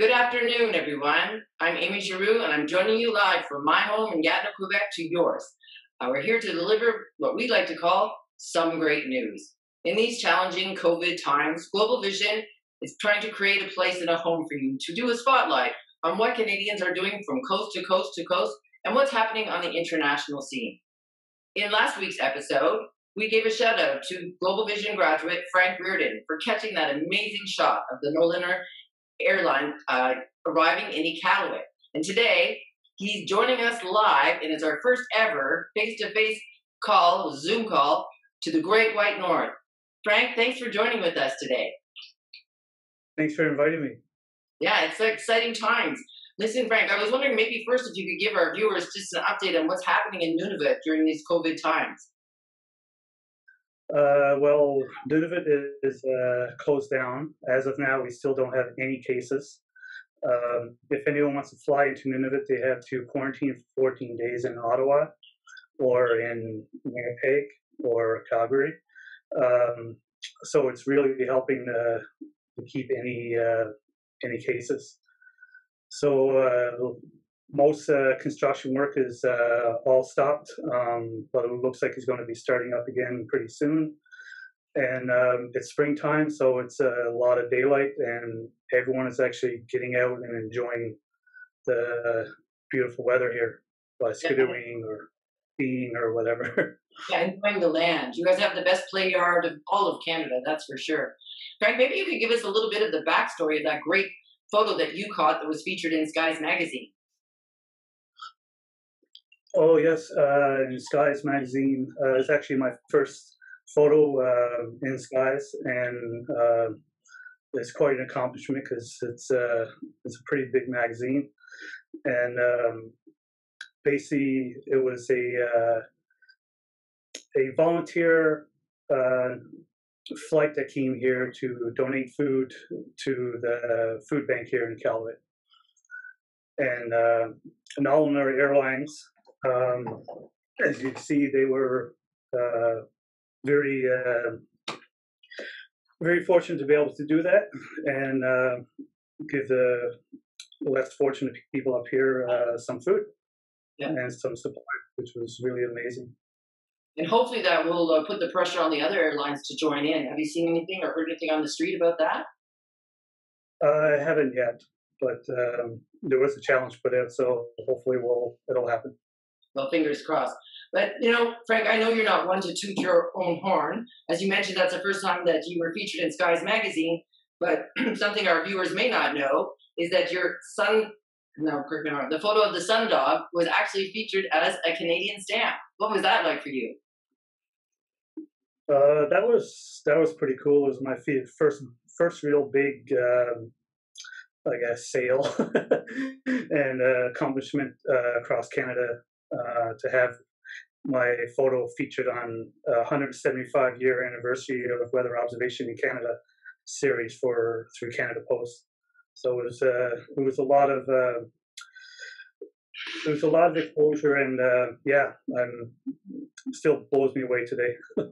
Good afternoon, everyone. I'm Amy Giroux, and I'm joining you live from my home in Gatineau, Quebec to yours. Uh, we're here to deliver what we like to call some great news. In these challenging COVID times, Global Vision is trying to create a place and a home for you to do a spotlight on what Canadians are doing from coast to coast to coast and what's happening on the international scene. In last week's episode, we gave a shout out to Global Vision graduate Frank Reardon for catching that amazing shot of the Nolinor airline uh, arriving in Iqaluit. And today, he's joining us live, and it's our first ever face to face call, Zoom call, to the Great White North. Frank, thanks for joining with us today. Thanks for inviting me. Yeah, it's exciting times. Listen, Frank, I was wondering maybe first if you could give our viewers just an update on what's happening in Nunavut during these COVID times. Uh, well, Nunavut is uh, closed down. As of now, we still don't have any cases. Um, if anyone wants to fly into Nunavut, they have to quarantine for 14 days in Ottawa or in Winnipeg or Calgary. Um, so it's really helping uh, to keep any uh, any cases. So uh, most uh, construction work is uh, all stopped, um, but it looks like it's going to be starting up again pretty soon. And um, it's springtime, so it's a lot of daylight, and everyone is actually getting out and enjoying the beautiful weather here by skittering or skiing or whatever. Yeah, enjoying the land. You guys have the best play yard of all of Canada, that's for sure. Frank, maybe you could give us a little bit of the backstory of that great photo that you caught that was featured in Skies magazine. Oh yes, uh, in Skies magazine uh, it's actually my first photo uh, in Skies, and uh, it's quite an accomplishment because it's uh, it's a pretty big magazine, and um, basically it was a uh, a volunteer flight that came here to donate food to the food bank here in Iqaluit. And uh, Nolinor Airlines um, as you see, they were uh, very, uh, very fortunate to be able to do that and uh, give the less fortunate people up here uh, some food yeah. and some support, which was really amazing. And hopefully that will uh, put the pressure on the other airlines to join in. Have you seen anything or heard anything on the street about that? I haven't yet, but um, there was a challenge put out, so hopefully we'll it'll happen well, fingers crossed. But you know, Frank, I know you're not one to toot your own horn. As you mentioned, that's the first time that you were featured in Skies magazine. But something our viewers may not know is that your son, no, correct me wrong, the photo of the sun dog was actually featured as a Canadian stamp. What was that like for you? Uh, that was that was pretty cool. It was my first first real big, um, I guess, sale and uh, accomplishment uh, across Canada uh, to have my photo featured on a 175 year anniversary of Weather Observation in Canada series for through Canada Post. So it was uh, it was a lot of uh, it was a lot of exposure, and yeah, um, still blows me away today.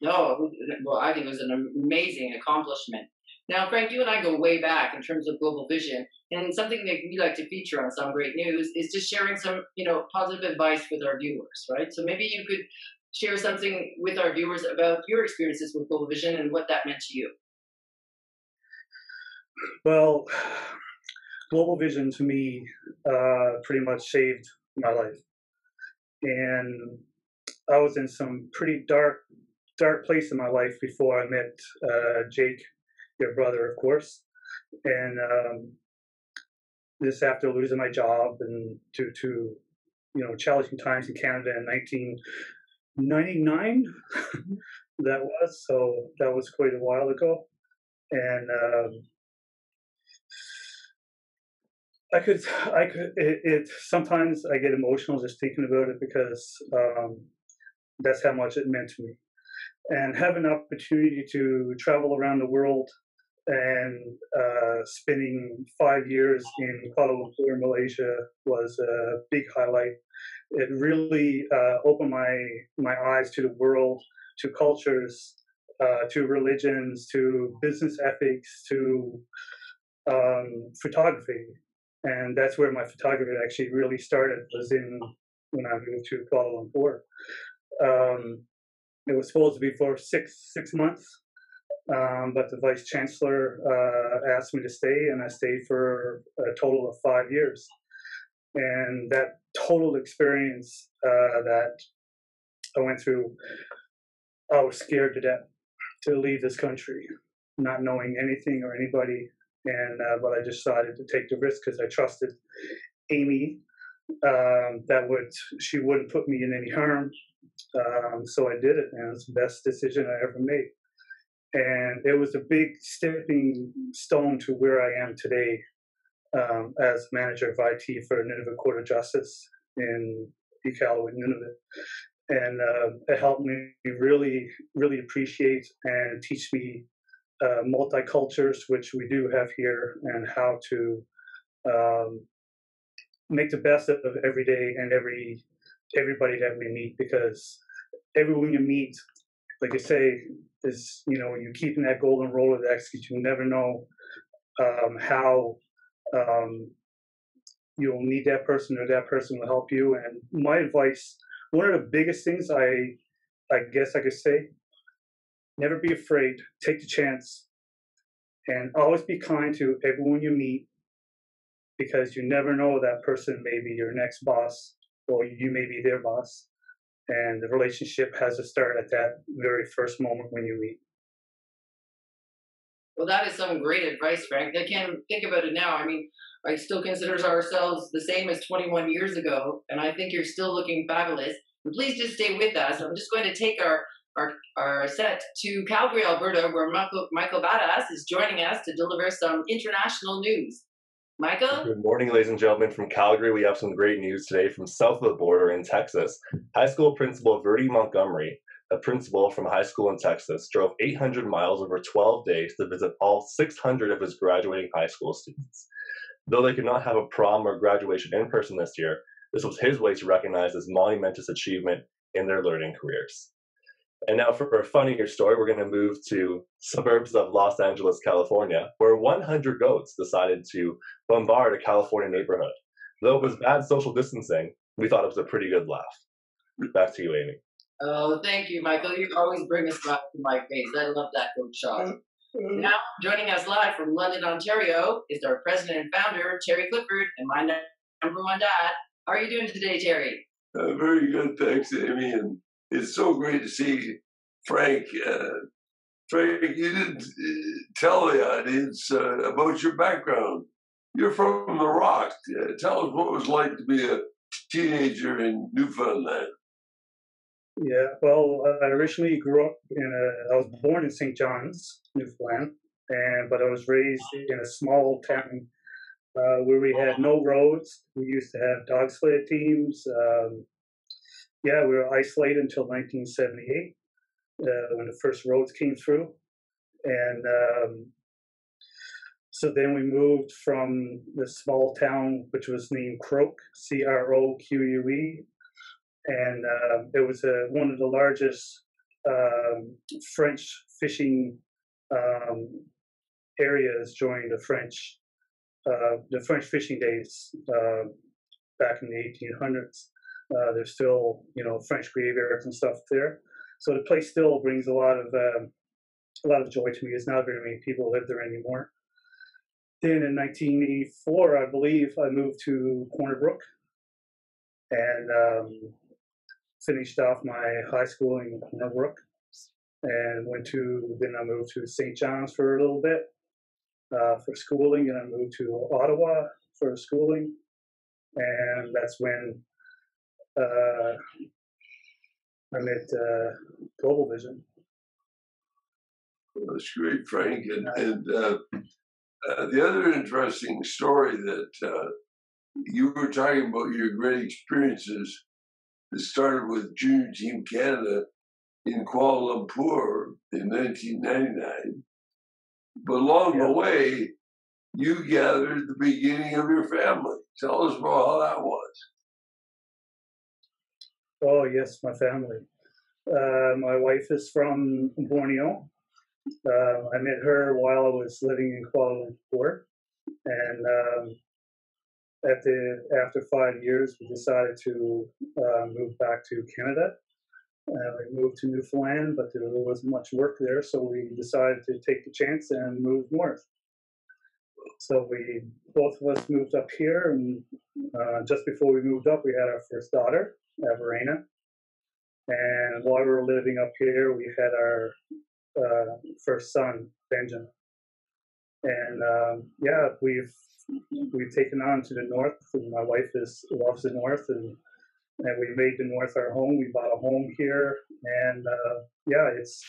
no, well, I think it was an amazing accomplishment. Now, Frank, you and I go way back in terms of global vision, and something that we like to feature on Some Great News is just sharing some, you know, positive advice with our viewers, right? So maybe you could share something with our viewers about your experiences with global vision and what that meant to you. Well, global vision to me uh, pretty much saved my life, and I was in some pretty dark, dark place in my life before I met uh, Jake your brother, of course. And um, this after losing my job and to you know challenging times in Canada in 1999, that was so that was quite a while ago, and um, I could I could it, it, sometimes I get emotional just thinking about it because um, that's how much it meant to me, and have an opportunity to travel around the world and uh, spending five years in Kuala Lumpur, Malaysia, was a big highlight. It really uh, opened my my eyes to the world, to cultures, uh, to religions, to business ethics, to um, photography, and that's where my photography actually really started. Was in when I moved to Kuala Lumpur. Um, it was supposed to be for six six months, um, but the vice chancellor uh, asked me to stay, and I stayed for a total of five years. And that total experience uh, that I went through, I was scared to death to leave this country, not knowing anything or anybody. And uh, but I decided to take the risk because I trusted Amy um, that would she wouldn't put me in any harm. Um, so I did it, and it's the best decision I ever made. And it was a big stepping stone to where I am today um, as manager of IT for Nunavut Court of Justice in Iqaluit, Nunavut and uh, it helped me really, really appreciate and teach me uh, multicultures, which we do have here, and how to um, make the best of every day and every everybody that we meet. Because everyone you meet, like I say, is you know you keep in that golden rule of Rolodex because you never know um, how um, you'll need that person or that person will help you. And my advice one of the biggest things I I guess I could say, never be afraid, take the chance, and always be kind to everyone you meet because you never know that person may be your next boss or you may be their boss. And the relationship has to start at that very first moment when you meet. Well, that is some great advice, Frank. I can't think about it now. I mean, I still consider ourselves the same as 21 years ago, and I think you're still looking fabulous. And please just stay with us. I'm just going to take our our, our set to Calgary, Alberta, where Michael, Michael Badass is joining us to deliver some international news. Michael? Good morning, ladies and gentlemen. From Calgary, we have some great news today from south of the border in Texas. High school principal Verdi Montgomery, a principal from a high school in Texas, drove 800 miles over 12 days to visit all 600 of his graduating high school students. Though they could not have a prom or graduation in person this year, this was his way to recognize this monumentous achievement in their learning careers. And now for a funnier story, we're going to move to suburbs of Los Angeles, California, where 100 goats decided to bombard a California neighborhood. Though it was bad social distancing, we thought it was a pretty good laugh. Back to you, Amy. Oh, thank you, Michael. You always bring a smile to my face. I love that goat shot. Mm-hmm. Now, joining us live from London, Ontario, is our president and founder, Terry Clifford, and my number one dad. How are you doing today, Terry? Uh, very good, thanks, Amy. And it's so great to see Frank. Uh, Frank, you didn't uh, tell the audience uh, about your background. You're from the Rock. Uh, tell us what it was like to be a teenager in Newfoundland. Yeah, well, I originally grew up in a. I was born in St. John's, Newfoundland, and but I was raised in a small town uh, where we had no roads. We used to have dog sled teams. Um, yeah, we were isolated until 1978 uh, when the first roads came through, and um, so then we moved from the small town which was named Croque, C R O Q U E, and uh, it was uh, one of the largest um, French fishing um, areas during the French uh, the French fishing days uh, back in the 1800s. Uh, there's still you know French graveyards and stuff there, so the place still brings a lot of um, a lot of joy to me. There's not very many people live there anymore. Then in 1984, I believe I moved to Corner Brook and um, finished off my high school in Corner Brook and went to then I moved to St. John's for a little bit uh, for schooling, and I moved to Ottawa for schooling, and that's when uh, I met uh, Global Vision. Well, that's great, Frank. And, and uh, uh, the other interesting story that uh, you were talking about your great experiences that started with Junior Team Canada in Kuala Lumpur in 1999 but along yeah. the way, you gathered the beginning of your family. Tell us about how that was. Oh, yes, my family. Uh, my wife is from Borneo. Uh, I met her while I was living in Kuala Lumpur. and um, at the after five years, we decided to uh, move back to Canada. Uh, we moved to Newfoundland, but there wasn't much work there, so we decided to take the chance and move north. So we both of us moved up here, and uh, just before we moved up, we had our first daughter, Averena. And while we were living up here, we had our uh, first son, Benjamin. And um, yeah, we've we've taken on to the north, my wife is loves the north, and and we made the north our home. We bought a home here, and uh, yeah, it's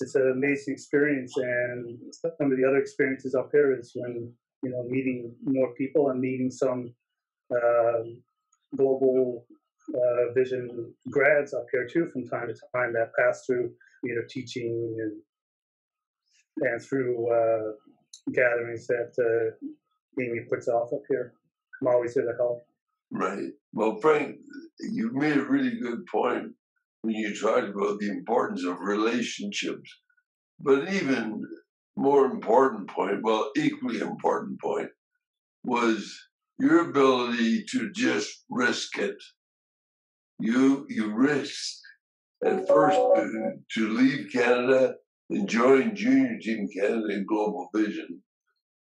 it's an amazing experience. And some of the other experiences up here is when you know meeting more people and meeting some uh, global uh, vision grads up here too from time to time that pass through you know teaching and and through uh, gatherings that uh, Amy puts off up here. I'm always here to help. Right. Well, Frank, you made a really good point when you talked about the importance of relationships. But an even more important point, well, equally important point, was your ability to just risk it. You you risked at first to, to leave Canada and join Junior Team Canada and Global Vision,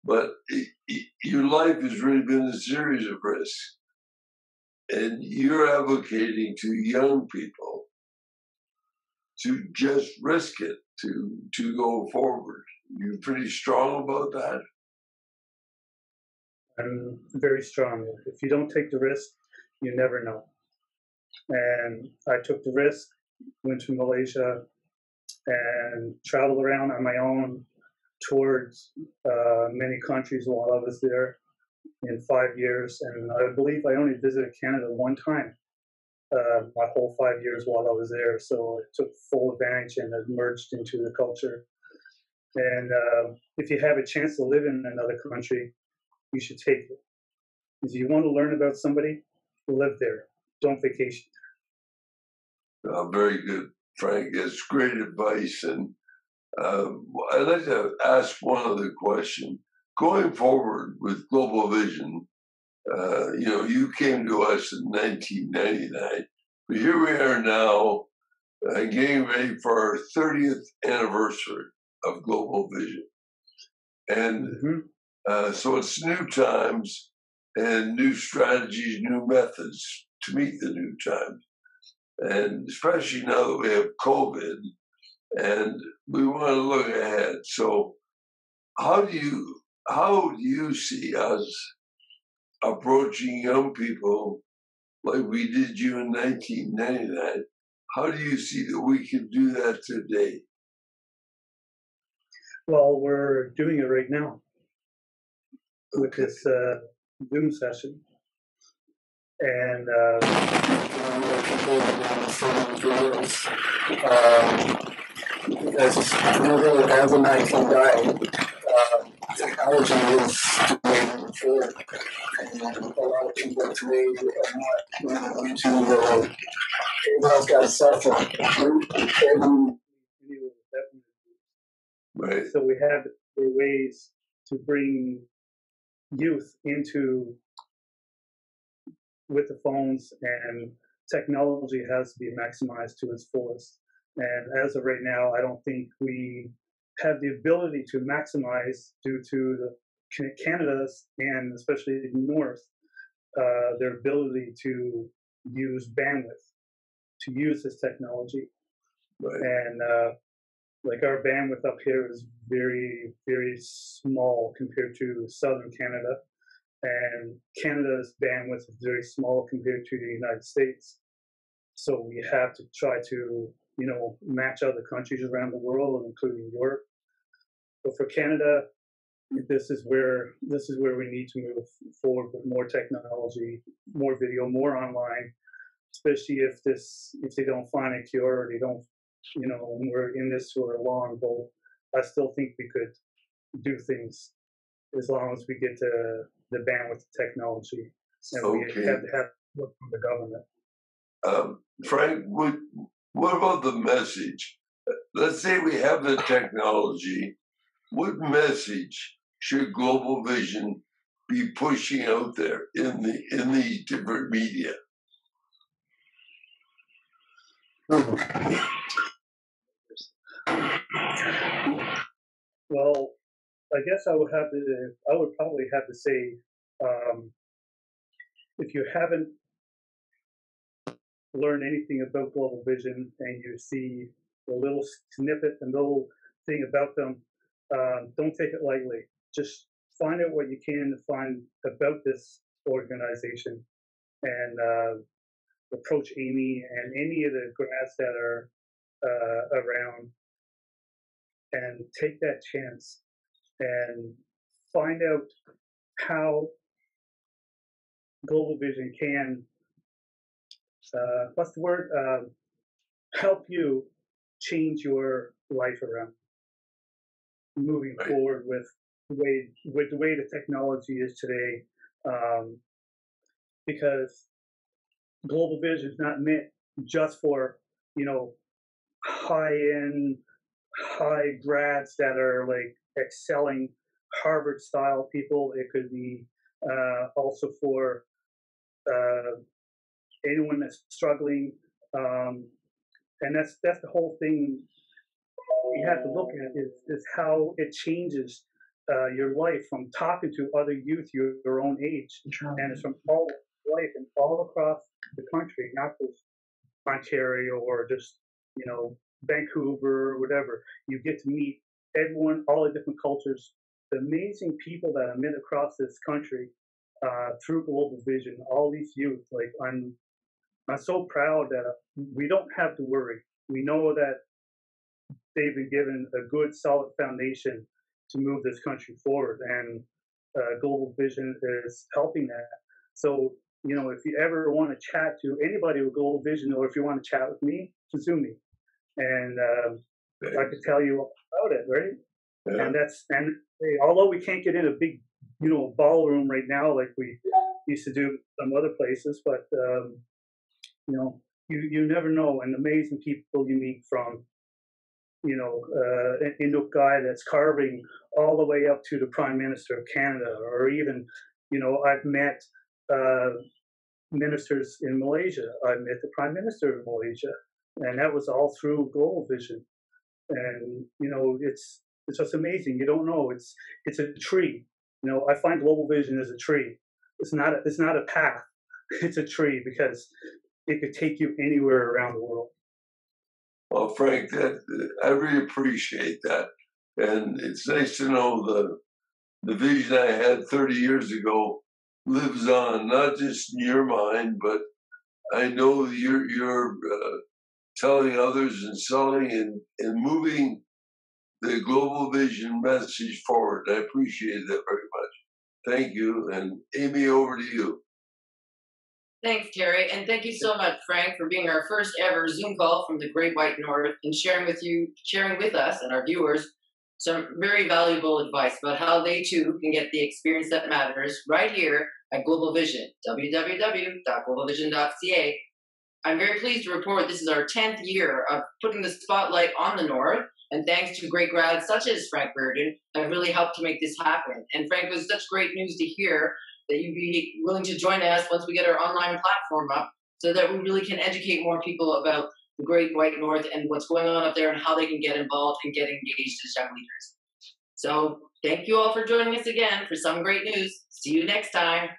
but it, it, your life has really been a series of risks. And you're advocating to young people to just risk it to to go forward. You're pretty strong about that? I'm very strong. If you don't take the risk you never know and i took the risk went to malaysia and traveled around on my own towards uh, many countries while i was there in five years, and I believe I only visited Canada one time uh, my whole five years while I was there. So I took full advantage and merged into the culture. And uh, if you have a chance to live in another country, you should take it. If you want to learn about somebody, live there. Don't vacation there. Uh, very good, Frank. It's great advice. And um, I'd like to ask one other question going forward with Global Vision, uh, you know, you came to us in 1999, but here we are now uh, getting ready for our 30th anniversary of Global Vision. And mm-hmm. uh, so it's new times and new strategies, new methods to meet the new times. And especially now that we have COVID and we want to look ahead. So, how do you how do you see us approaching young people like we did you in 1999? How do you see that we can do that today? Well, we're doing it right now with this uh, Zoom session. And uh, um, because as a 19 guy, technology is mature, and a lot of people today are not into uh, everyone's got a cell phone. Right. So we have ways to bring youth into with the phones and technology has to be maximized to its fullest. And as of right now, I don't think we have the ability to maximize due to the Canada's and especially the North, uh, their ability to use bandwidth, to use this technology. Right. And uh, like our bandwidth up here is very, very small compared to Southern Canada. And Canada's bandwidth is very small compared to the United States. So we have to try to, you know, match other countries around the world, including Europe, but for Canada, this is where this is where we need to move forward with more technology, more video, more online. Especially if this if they don't find a cure or they don't, you know, we're in this for a long haul. I still think we could do things as long as we get the the bandwidth technology, and okay. we have to have from the government. Um, Frank, what what about the message? Let's say we have the technology what message should Global Vision be pushing out there in the in these different media? Well, I guess I would have to. I would probably have to say, um, if you haven't learned anything about Global Vision and you see a little snippet, a little thing about them, um, don't take it lightly. Just find out what you can find about this organization and uh, approach Amy and any of the grads that are uh, around and take that chance and find out how Global Vision can, uh, what's the word, uh, help you change your life around moving right. forward with the way with the way the technology is today um, because global vision is not meant just for you know high end high grads that are like excelling Harvard style people. It could be uh, also for uh, anyone that's struggling. Um, and that's that's the whole thing we have to look at is, is how it changes uh, your life from talking to other youth your, your own age. And it's from all life and all across the country, not just Ontario or just, you know, Vancouver whatever. You get to meet everyone, all the different cultures, the amazing people that I met across this country uh, through Global Vision, all these youth. Like I'm, I'm so proud that we don't have to worry. We know that they've been given a good, solid foundation to move this country forward, and uh, Global Vision is helping that. So, you know, if you ever want to chat to anybody with Global Vision, or if you want to chat with me, Zoom me, and um, I could tell you about it, right? Yeah. And that's and hey, although we can't get in a big, you know, ballroom right now like we used to do some other places, but um, you know, you you never know, and amazing people you meet from, you know, uh, an Inuk guy that's carving all the way up to the Prime Minister of Canada, or even, you know, I've met uh, ministers in Malaysia. I met the Prime Minister of Malaysia, and that was all through Global Vision. And you know, it's it's just amazing. You don't know. It's it's a tree. You know, I find Global Vision is a tree. It's not a, it's not a path. It's a tree because it could take you anywhere around the world. Well, Frank, that I really appreciate that, and it's nice to know the the vision I had 30 years ago lives on, not just in your mind, but I know you're you're uh, telling others and selling and, and moving the global vision message forward. I appreciate that very much. Thank you, and Amy, over to you. Thanks, Terry, and thank you so much, Frank, for being our first ever Zoom call from the Great White North and sharing with you, sharing with us and our viewers some very valuable advice about how they too can get the experience that matters right here at Global Vision, www.globalvision.ca. I'm very pleased to report this is our 10th year of putting the spotlight on the North, and thanks to great grads such as Frank Reardon, that really helped to make this happen. And Frank, it was such great news to hear that you'd be willing to join us once we get our online platform up so that we really can educate more people about the Great White North and what's going on up there and how they can get involved and get engaged as young leaders. So thank you all for joining us again for some great news. See you next time.